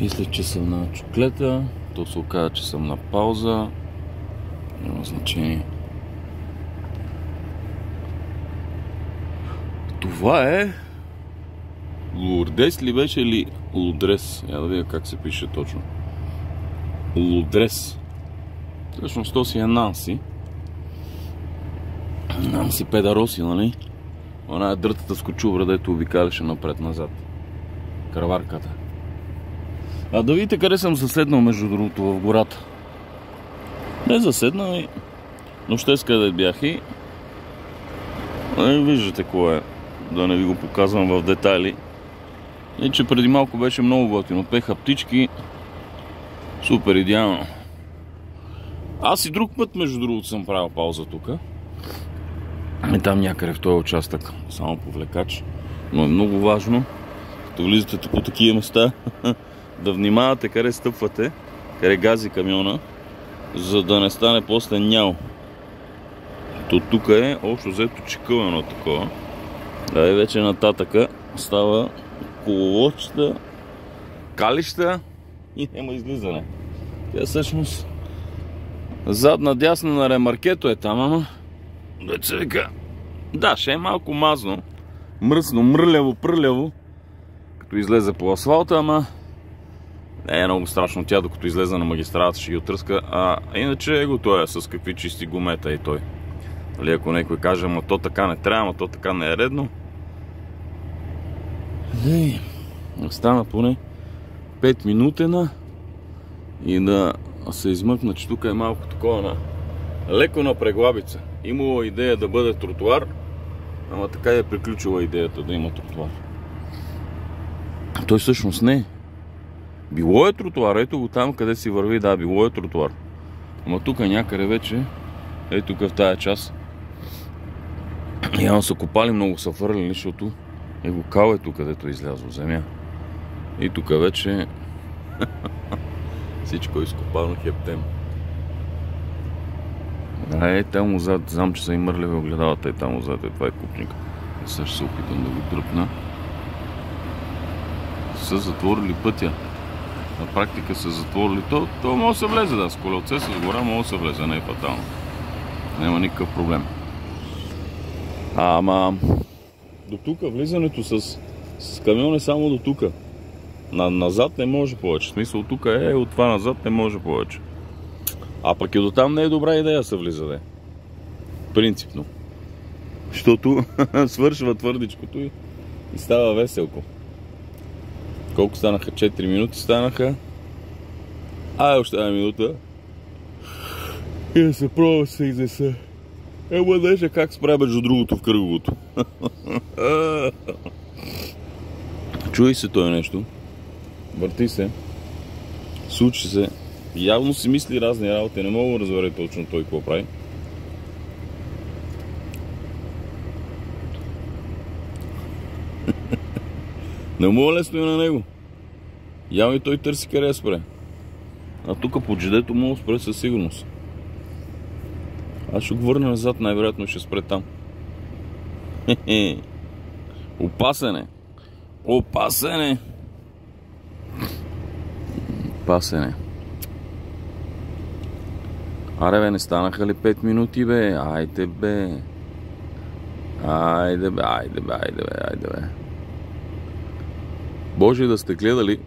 Мисля, че съм на чоклета. То се оказа, че съм на пауза. Няма значение. Това е... Лурдес ли беше или Лудрес? Я да видя как се пише точно. Лудрес. Всъщност то си е Нанси. Нанси Педароси, нали? Она е дрътата скочувра, дето обикаляше напред-назад. Краварката. А да видите къде съм заседнал, между другото, в гората. Не заседнал и... Но ще къде бях и... Не виждате кое е. Да не ви го показвам в детайли. И че преди малко беше много готино. Пеха птички. Супер, идеално. Аз и друг път, между другото, съм правил пауза тук. И там някъде в този участък, само по влекач. Но е много важно, като влизате по такива места, да внимавате къде стъпвате, къде гази камиона, за да не стане после нял. То тук е общо взето чекълено такова. Да и вече нататъка става коловодчета, калища и няма излизане. Тя всъщност задна дясна на ремаркето е там, ама деца вика. Да, ще е малко мазно, мръсно, мръляво, пръляво, като излезе по асфалта, ама не е много страшно тя, докато излезе на магистралата ще ги отръска. А иначе е го той е с какви чисти гумета и той. Нали, ако някой каже, ама то така не трябва, ама то така не е редно. Ей, остана поне 5 минутена и да се измъкна, че тук е малко такова на леко на преглабица. Имало идея да бъде тротуар, ама така е приключила идеята да има тротуар. Той всъщност не. Било е тротуар, ето го там къде си върви, да, било е тротуар. Ама тук някъде вече, ето тук в тая част, явно са копали, много са фърли, защото е го кал ето където е излязло земя. И тук вече всичко е изкопано хептем. А е, там отзад, знам, че са и мърливи огледалата и там отзад е, това е купник. Сега ще се опитам да го дръпна. Са затворили пътя. На практика са затворили. То, то може да се влезе, да, с колелце, с гора може да се влезе, не е фатално. Няма никакъв проблем. Ама, до тук влизането с, с камион е само до тук. На, назад не може повече. В смисъл, тук е, от това назад не може повече. А пък и до там не е добра идея да се влиза, де. Принципно. Защото свършва твърдичкото и, и става веселко. Колко станаха? 4 минути станаха. Ай, още една минута. И да се пробва се изнеса. Е, младежа как спря между другото в кръговото. Чуй се той нещо. Върти се. Случи се. Явно си мисли разни работи. Не мога да разбере точно той какво прави. Не мога лесно и на него. Явно и той търси къде да спре. А тук по джедето да спре със сигурност. Аз ще го върна назад, най-вероятно ще спре там. Опасен е. Опасен е. Опасен е. Аре бе, не станаха ли 5 минути бе? Айде бе. Айде бе, айде бе, айде бе, айде бе. Боже да сте гледали.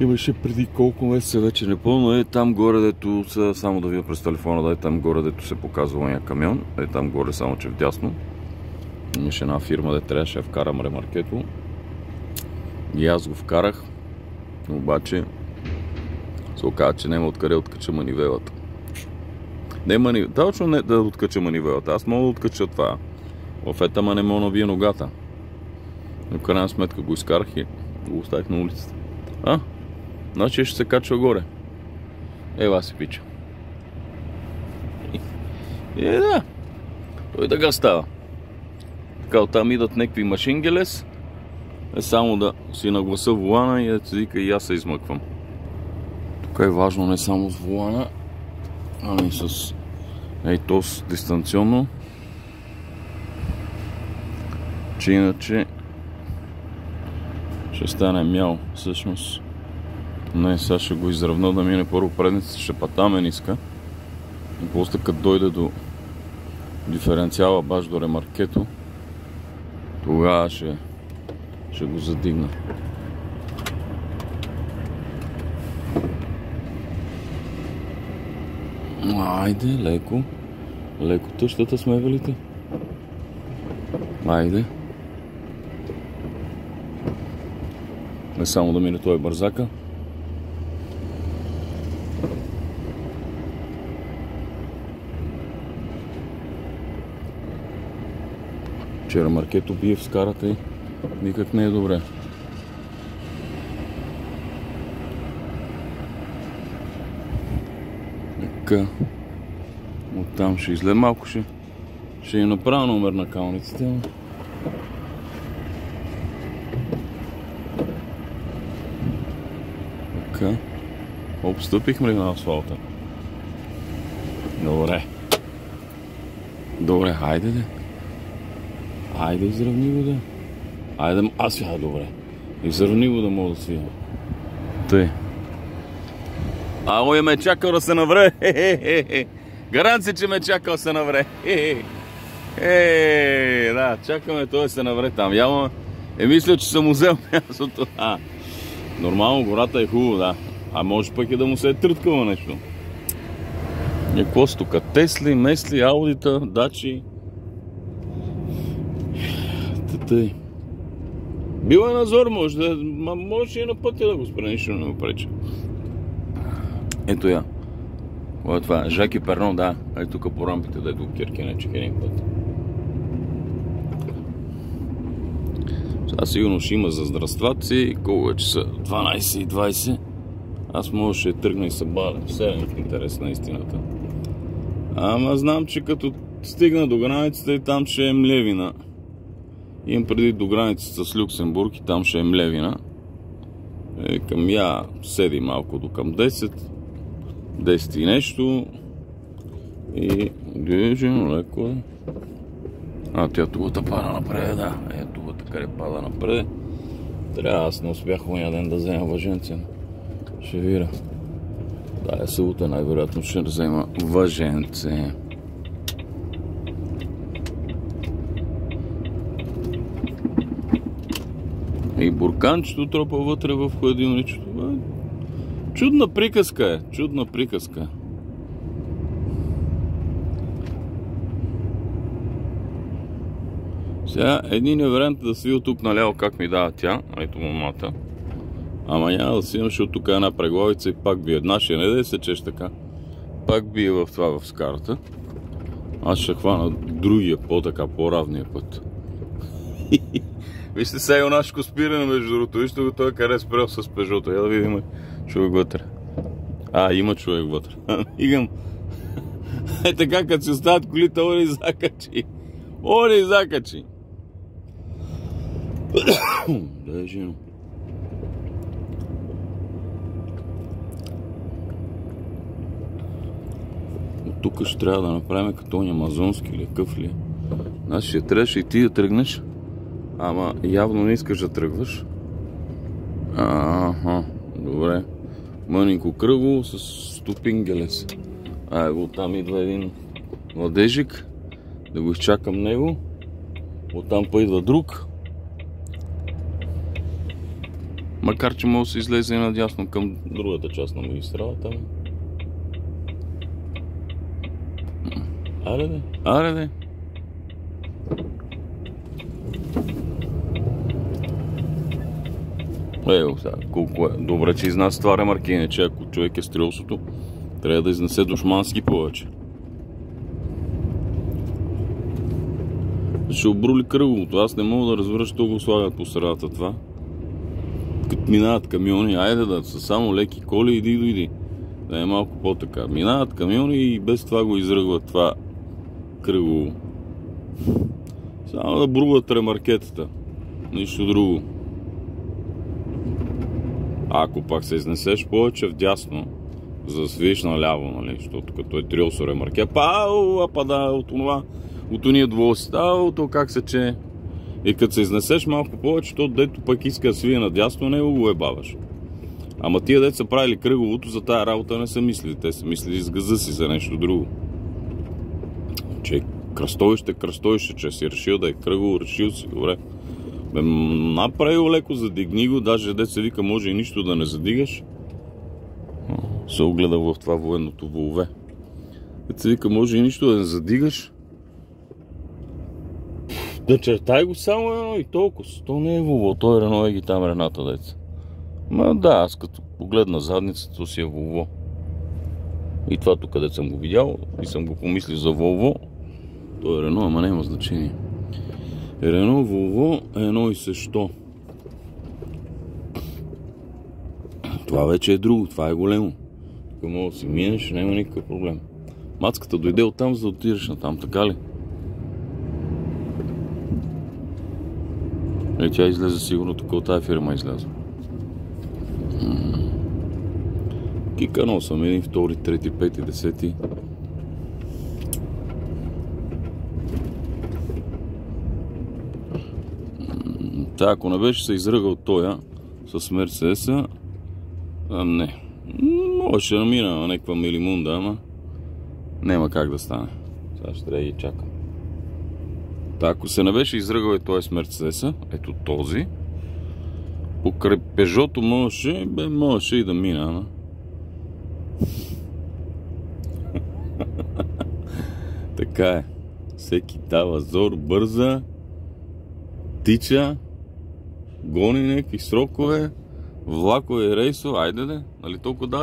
Имаше преди колко месеца вече непълно е там горе, дето са, само да видя през телефона, да е там горе, дето се показвания камион, е там горе, само че вдясно. Имаше една фирма, де трябваше да вкарам ремаркето. И аз го вкарах, обаче се оказа, че няма откъде откача манивелата. Не мани... Точно не да откача манивелата. Аз мога да откача това. В етама не мога да вия ногата. Но крайна сметка го изкарах и го оставих на улицата. А, значи ще се качва горе. Ева си пича. И е, да. Той така става. Така оттам идат някакви машингелес. Е само да си нагласа волана и да се вика и аз се измъквам. Тук е важно не само с волана, ами с ей то дистанционно. Че иначе Ще стане мял, всъщност. Не, сега ще го изравна да мине първо предницата, ще патаме ниска. И после като дойде до диференциала баш до ремаркето, тогава ще, ще го задигна. Айде, леко. Леко тъщата сме велите. Айде. Не само да мине той бързака. Вчера Маркето бие в скарата и никак не е добре. Така. Оттам ще изле малко ще. Ще им направя номер на калниците. Така. Обстъпихме ли на асфалта? Добре. Добре, хайде де. Айде изравни го да. Айде, аз свия добре. Изравни го да мога да свия. Тъй. Ало, ме чакал да се навре. Гаранция, че ме чакал се навре. Е, да, чакаме той да се навре там. Явно е мисля, че съм взел мястото. А, нормално, гората е хубаво, да. А може пък и да му се е тръткало нещо. И какво са тук? Тесли, Месли, Аудита, Дачи. Тъй. Бил е назор, може да... Може и на пътя да го спре, нищо не му преча. Ето я. Кога е това? Жаки Перно, да. Ето тук по рампите, да е до Киркене, че един път. Сега сигурно ще има за здравстваци. Колко е часа? 12.20. Аз може ще тръгна и се баля. Все е интерес на истината. Ама знам, че като стигна до границата и там ще е млевина. Имам преди до границата с Люксембург и там ще е млевина. Е, към я седи малко до към 10. 10 и нещо. И движим леко. А, тя тугата пада напред, да. Е, тугата къде пада напред. Трябва, аз не успях ония ден да взема въженце. Ще вира. Да, е събота най-вероятно ще взема въженце. И бурканчето тропа вътре в хладилничето. Чудна приказка е. Чудна приказка. Сега един е вариант да свия тук наляво как ми дава тя, ето момата. Ама няма да свивам, защото тук е една преглавица и пак би една, ще не да се чеш така. Пак би е в това в скарата. Аз ще хвана другия по-така, по-равния път. Вижте сега юнашко спиране между другото. Вижте го той къде е с пежото. Я да видим човек вътре. А, има човек вътре. Игам. Е така, като си остават колите, оли закачи. Оли закачи. Да е жено. От тук ще трябва да направим като он амазонски или какъв ли. Значи ще трябваше и ти да тръгнеш. Ама явно не искаш да тръгваш. Аха, добре. Мъненко кръго с ступингелес. А, го там идва един младежик. Да го изчакам него. Оттам па идва друг. Макар, че може да се излезе надясно към другата част на магистралата. Аре де, аре де. Ево сега, колко е. Добре, че изнася това ремарки, че ако човек е стрелсото, трябва да изнесе душмански повече. Ще обрули кръговото. Аз не мога да разбера, що го слагат по средата това. Минават камиони, айде да са само леки коли, иди, дойди. Да е малко по-така. Минават камиони и без това го изръгват това кръгово. Само да бругват ремаркетата. Нищо друго. Ако пак се изнесеш повече вдясно, за да свиеш наляво, нали, защото като е триосо ремарке, пау, а пада от това, от уния двоси, то как се че И като се изнесеш малко повече, то дето пък иска да свие надясно, него го е баваш. Ама тия деца са правили кръговото, за тая работа не са мислили. Те са мислили с газа си за нещо друго. Че кръстовище, кръстовище, че си решил да е кръгово, решил си, добре. Бе, направи го леко, задигни го, даже деца вика, може и нищо да не задигаш. Се огледал в това военното волове. Деца вика, може и нищо да не задигаш. Да чертай го само едно и толкова. То не е Волво, то е Рено Еги там Рената деца. Ма да, аз като погледна задницата, си е Волво. И това тук, където съм го видял и съм го помислил за Волво, то е Рено, ама няма значение. Рено, Волво е едно и също. Това вече е друго, това е големо. Тук мога да си минеш, няма никакъв проблем. Мацката дойде оттам, за да отидеш на там, така ли? Е, тя излезе сигурно тук от тази фирма излезе. Киканал съм един, втори, трети, пети, десети. Та, ако не беше се изръгал тоя с Мерцеса, а, не. Можеше да мина на някаква милимунда, ама няма как да стане. Сега ще трябва да ги чакам. Та, ако се не беше изръгал и той с Мерцеса, ето този, покрай Пежото можеше, бе, можеше и да мина, ама. така е. Всеки дава зор, бърза, тича, гони някакви срокове, влакове и рейсове, айде де, нали толкова даваш